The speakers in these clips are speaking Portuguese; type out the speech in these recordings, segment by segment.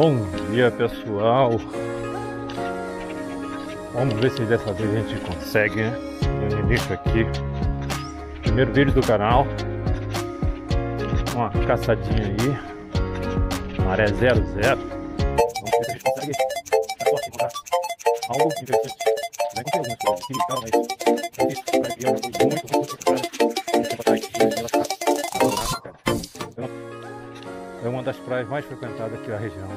Bom dia pessoal. Vamos ver se dessa vez a gente consegue né? No início aqui. Primeiro vídeo do canal. Uma caçadinha aí. Maré 00 Vamos ver se a gente consegue. Encontrar algo interessante. Vai ter algumas coisas aqui e tal, mas É isso, pra que é muito, muito, muito É uma das praias mais frequentadas aqui da região.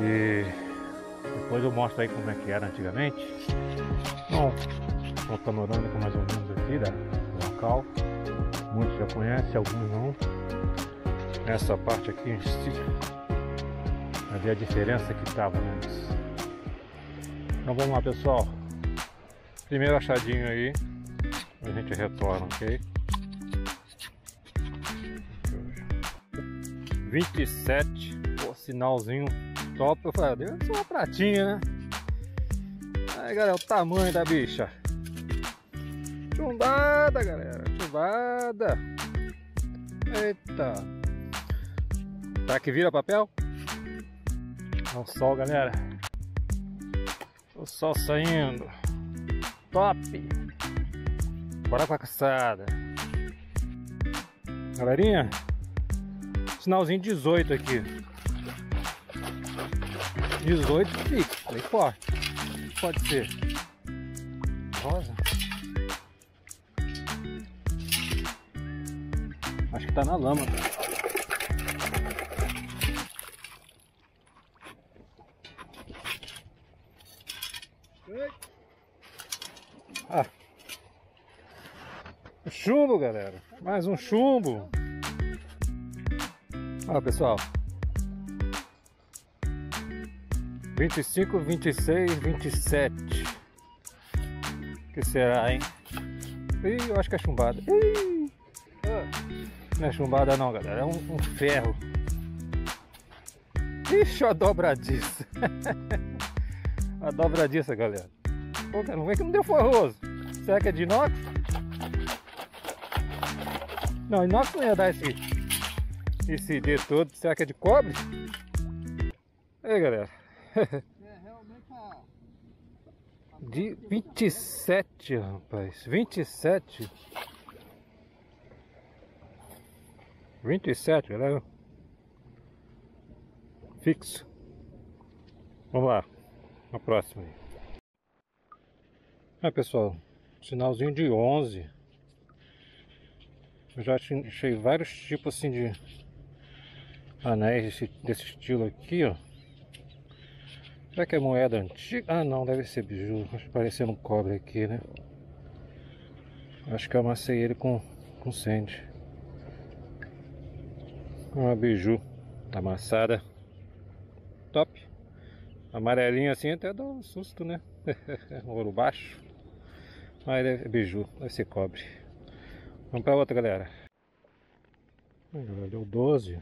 E depois eu mostro aí como é que era antigamente. Bom, uma panorâmica mais ou menos aqui da, do local. Muitos já conhecem, alguns não. Essa parte aqui em si, havia a diferença que estava antes. Então vamos lá pessoal. Primeiro achadinho aí, a gente retorna, ok? 27, pô, sinalzinho top. Eu falei, deve ser uma pratinha, né? Aí, galera, o tamanho da bicha. Chumbada, galera, chumbada. Eita. Será que vira papel? Olha o sol, galera. O sol saindo. Top. Bora pra caçada. Galerinha, sinalzinho 18 aqui. 18 fica, bem forte. Pode ser. Rosa. Acho que tá na lama. Ah. Chumbo, galera. Mais um chumbo. Olha pessoal. 25, 26, 27. que será, hein? Ih, eu acho que é chumbada. Ih, não é chumbada não, galera. É um, um ferro. Ixi, a dobradiça. a dobradiça, galera. Pô, cara, não vem que não deu forroso. Será que é de inox? Não, inox não ia dar esse esse D todo, será que é de cobre? Aí galera. A... De 27, rapaz. 27. 27, galera. Fixo. Vamos lá. Na próxima aí. Ah, pessoal. Sinalzinho de 11. Eu já achei vários tipos assim de anéis desse, desse estilo aqui, ó. Será que é moeda antiga? Ah, não, deve ser biju. Parecendo um cobre aqui, né? Acho que eu amassei ele com, com sende. Uma biju amassada. Top. Amarelinho assim até dá um susto, né? Ouro baixo. Mas é biju, deve ser cobre. Vamos para outra, galera. Deu 12.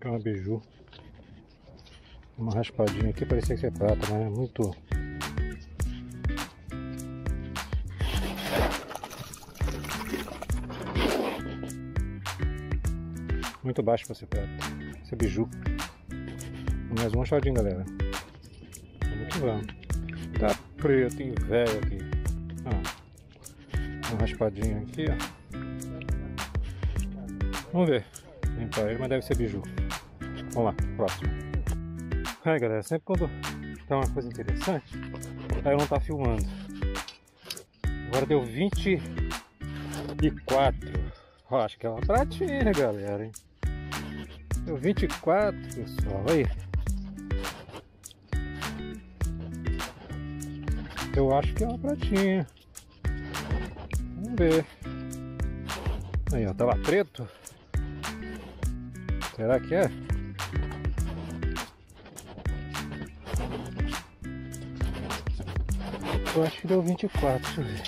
É uma biju. Uma raspadinha aqui, parecia que é prata, mas é muito... Muito baixo para ser prata. Esse é biju. Mais um achadinho, galera. Vamos que vamos. Tá preto e velho aqui. Ah, uma raspadinha aqui, ó. Vamos ver. Limpar mas deve ser biju. Vamos lá, próximo. Ai galera, sempre quando tá uma coisa interessante, aí eu não tá filmando. Agora deu 24. Ó, acho que é uma pratinha, galera, hein? Deu 24, pessoal. Aí. Eu acho que é uma pratinha. Vamos ver. Aí, ó, tava preto. Será que é? Eu acho que deu 24, deixa eu ver.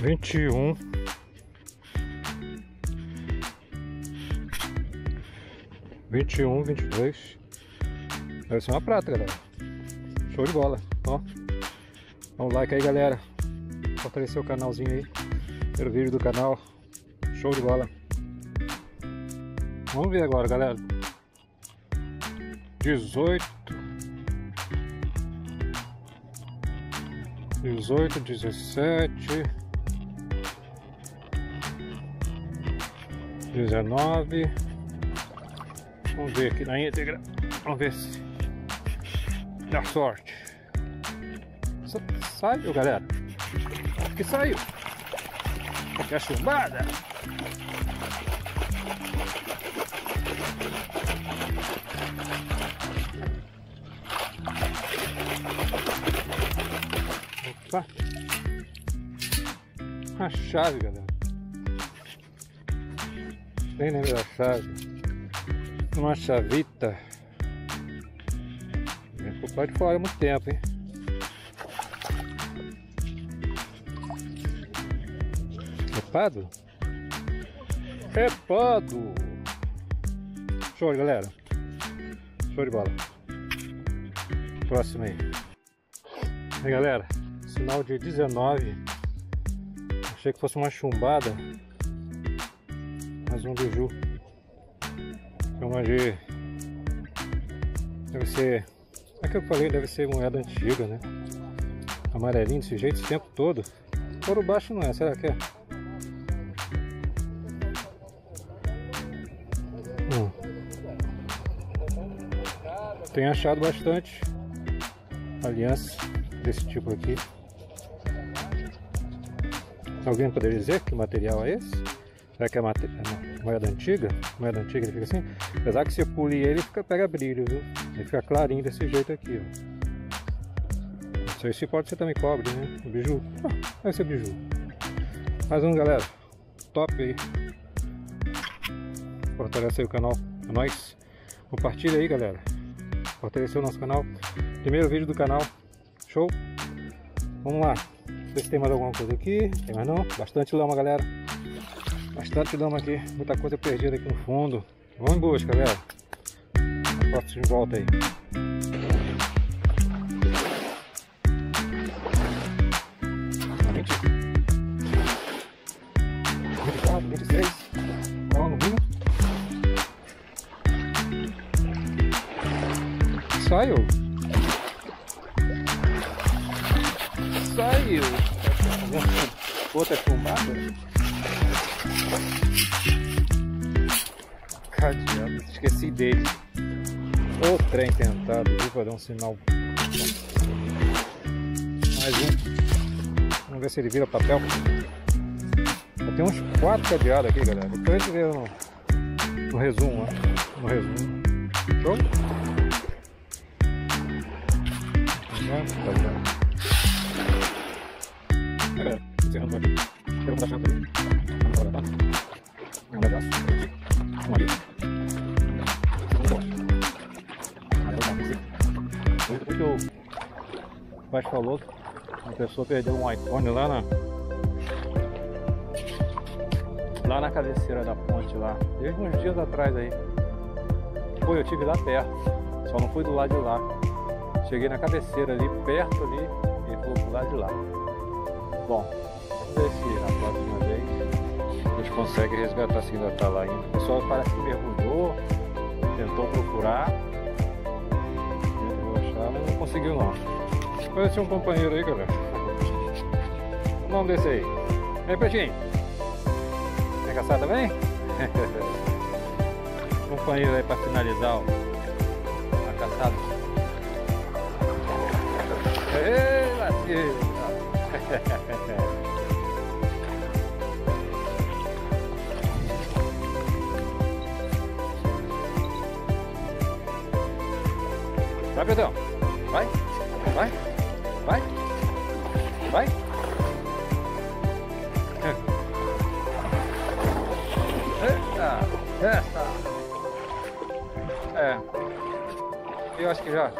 Vinte e um 21, 22. Deve ser uma prata, galera. Show de bola. Ó. Dá um like aí, galera. Fortalecer o canalzinho aí. Primeiro vídeo do canal. Show de bola. Vamos ver agora, galera. 18. 18, 17. 19. Vamos ver aqui na íntegra. Vamos ver se dá sorte. Saiu, galera. Que saiu. Que a chumbada. Opa. A chave, galera. Nem lembro da chave. Uma chavita. Ficou fora há muito tempo, hein? Repado? Repado! Show, galera. Show de bola. Próximo aí. Aí, galera. Sinal de 19. Achei que fosse uma chumbada. Mais um biju. Chama de. Deve ser. É que eu falei, deve ser moeda antiga, né? Amarelinho desse jeito esse tempo todo. Ouro baixo não é, será que é? Hum. Tenho achado bastante alianças desse tipo aqui. Alguém poderia dizer que material é esse? Será que é, é moeda antiga? Moeda antiga ele fica assim? Apesar que se eu ele, fica, pega brilho, viu? Ele fica clarinho desse jeito aqui, ó. Sei se pode ser também cobre, né? Biju. Ah, vai ser biju. Mais um, galera. Top aí. Fortalece aí o canal. É nóis. Compartilha aí, galera. Fortalecer o nosso canal. Primeiro vídeo do canal. Show? Vamos lá ver se tem mais alguma coisa aqui. Tem mais não? Bastante lama, galera. Bastante lama aqui. Muita coisa perdida aqui no fundo. Vamos em busca, galera. Próximo de volta aí. 24, 26. Ó, no vinho. Saiu. saiu. Outra chumbada. Esqueci dele. O trem tentado, viu? Pra dar um sinal. Mais um. Vamos ver se ele vira papel. Tem uns quatro cadeados aqui, galera. Depois a gente vê no, no resumo, ó. No resumo. Show? Tá vendo? encerrando aqui. Quero dar chance pai falou, uma pessoa perdeu um iPhone lá na lá na cabeceira da ponte lá, desde uns dias atrás aí. Foi, eu tive lá perto, só não fui do lado de lá. Cheguei na cabeceira ali, perto ali, e vou pro lado de lá. Bom, ver se na próxima vez a gente consegue resgatar se ainda está lá ainda. O pessoal parece que mergulhou, tentou procurar, tentou achar, mas não conseguiu não. Parece um companheiro aí, galera. Vamos descer aí. Vem, Pretinho. Quer caçar também? companheiro aí para finalizar ó, a caçada. Ei, lasqueiro! Vai, Pedrão. Vai. Vai. Vai. Vai. Eita. Essa. É. Eu acho que já.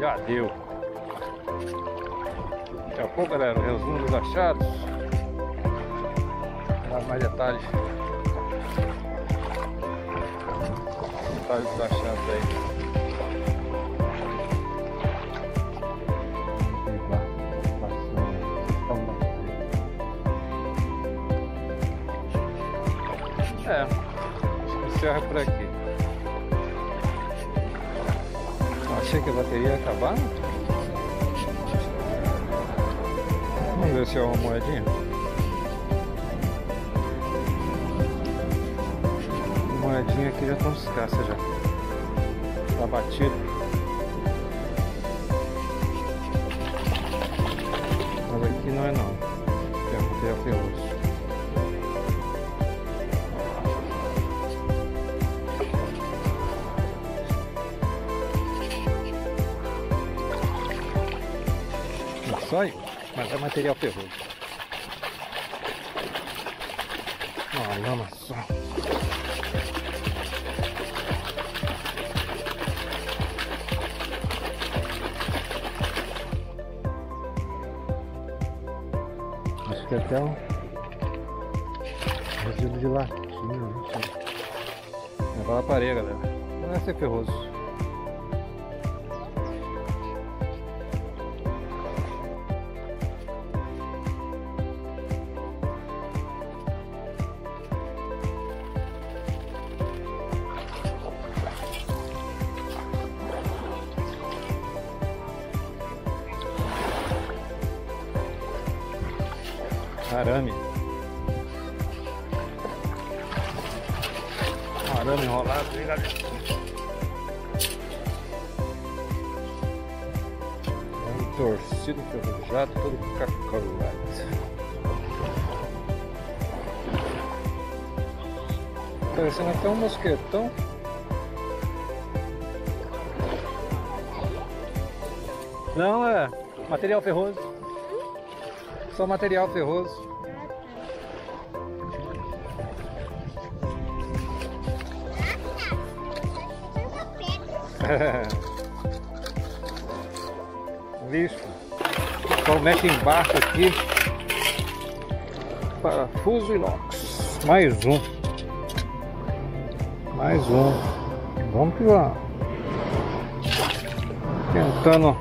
Já deu. Daqui a pouco, galera, o resumo dos achados. Dar mais detalhes. detalhes da chave aí. É, encerra por aqui. Achei que a bateria ia acabar. Vamos ver se é uma moedinha. moedinha aqui já estão escassas já. Tá batido. Mas aqui não é não. Aí, mas é material ferroso. Olha, lama só. Acho que até um resíduo de latinha. Agora a parede, galera. Não vai ser ferroso. Arame. Arame enrolado aí, galera. Um torcido ferrujado, todo cacolado. Parecendo até um mosquetão. Não, é material ferroso. Só material ferroso. Lixo. Só mete embaixo aqui. Parafuso inox. Mais um. Mais um. Vamos que vamos. Tentando.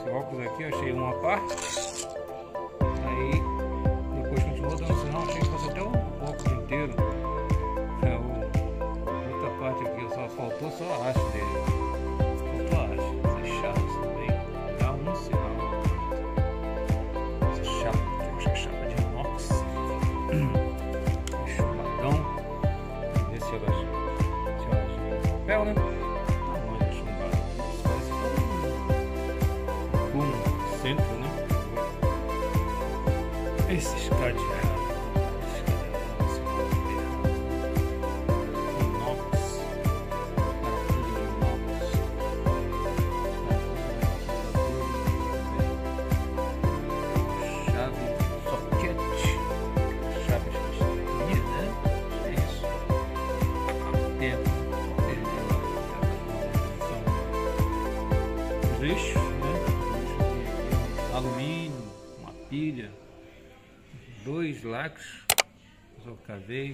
Esse óculos aqui achei uma parte. Esses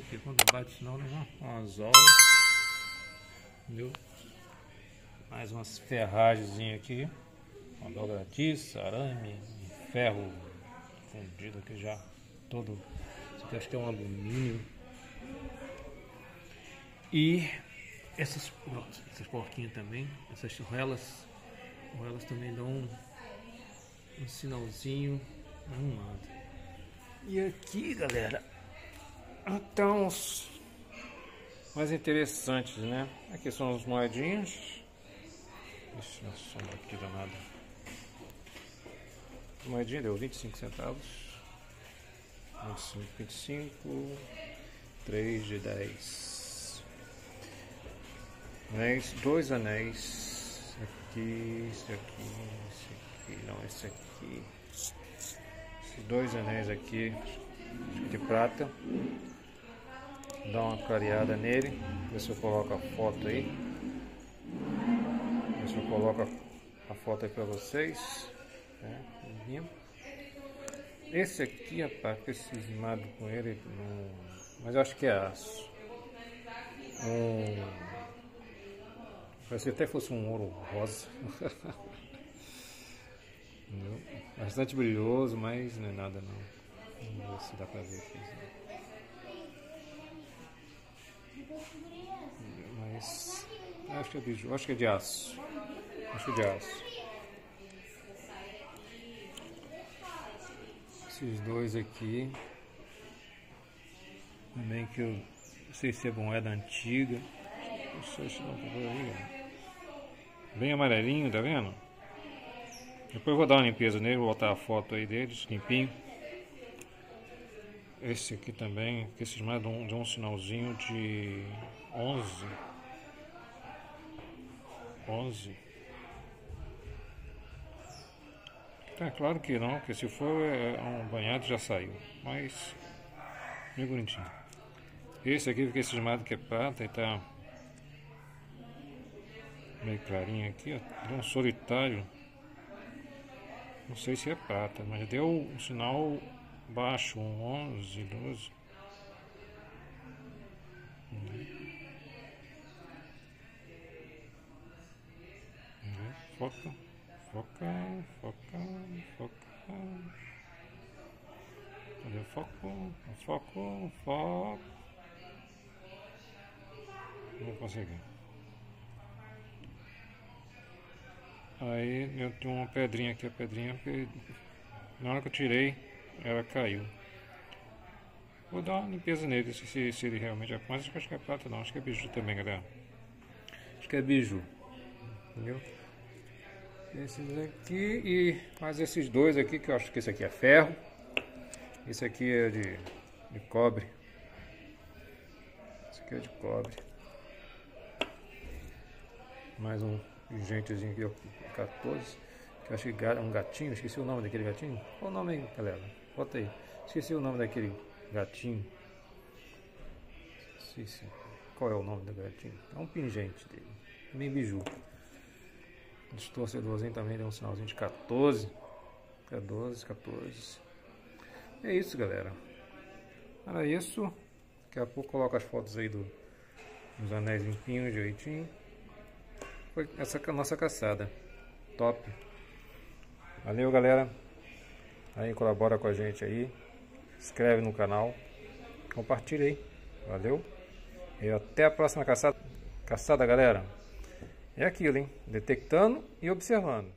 porque quando bate senão leva um anzol. Entendeu? Mais umas ferragens aqui. Uma dobra tiça, arame, ferro fundido aqui já todo. Isso aqui acho que é um alumínio. E essas, essas porquinhas também, essas relas, elas também dão um, um sinalzinho arrumado. E aqui, galera, então os mais interessantes, né? Aqui são os moedinhas. Ixi, a sombra aqui danada. Moedinha deu 25 centavos. 25, 25, 3 de 10. Anéis, dois anéis. Aqui, esse aqui, esse aqui, não, esse aqui. Esses dois anéis aqui de prata. Dá uma clareada nele. Ver se eu coloco a foto aí. Ver se eu coloco a foto aí pra vocês. É, esse aqui, rapaz, fiquei cismado com ele, mas eu acho que é aço. Um, parece que até fosse um ouro rosa. Bastante brilhoso, mas não é nada não. Vamos se dá pra ver aqui. Mas acho que é biju, acho que é de aço. Acho é de aço. Esses dois aqui. Também que eu não sei se é moeda antiga. Sei se não aí, Bem amarelinho, tá vendo? Depois eu vou dar uma limpeza nele, vou botar a foto aí deles, limpinho. Esse aqui também, que esses mais dão um, sinalzinho de 11. 11. É claro que não, porque se for é, um banhado já saiu. Mas bem bonitinho. Esse aqui fiquei cismado que é prata e tá meio clarinho aqui, ó. Deu um solitário. Não sei se é prata, mas deu um sinal baixo, um 11, 12. Foca. Foca, foca, foca. Cadê o foco? O foco, foco. Não consegui. Aí eu tenho uma pedrinha aqui, a pedrinha que na hora que eu tirei, ela caiu. Vou dar uma limpeza nele, se, se ele realmente é. Mas acho que é prata não, acho que é biju também, galera. Acho que é biju. Entendeu? Esses aqui e mais esses dois aqui, que eu acho que esse aqui é ferro. Esse aqui é de, de cobre. Esse aqui é de cobre. Mais um gentezinho aqui, ó, 14. Que eu acho que é um gatinho, esqueci o nome daquele gatinho. Qual o nome aí, galera? Bota aí. Esqueci o nome daquele gatinho. Esqueci. Qual é o nome do gatinho? É um pingente dele. Meio biju. Distorcedorzinho também deu um sinalzinho de 14. É 12, 14. É isso, galera. Era isso. Daqui a pouco coloco as fotos aí do, dos anéis limpinhos, direitinho. Foi essa nossa caçada. Top. Valeu, galera. Aí colabora com a gente aí. Inscreve no canal. Compartilha aí. Valeu. E até a próxima caçada. Caçada, galera. É aquilo, hein? Detectando e observando.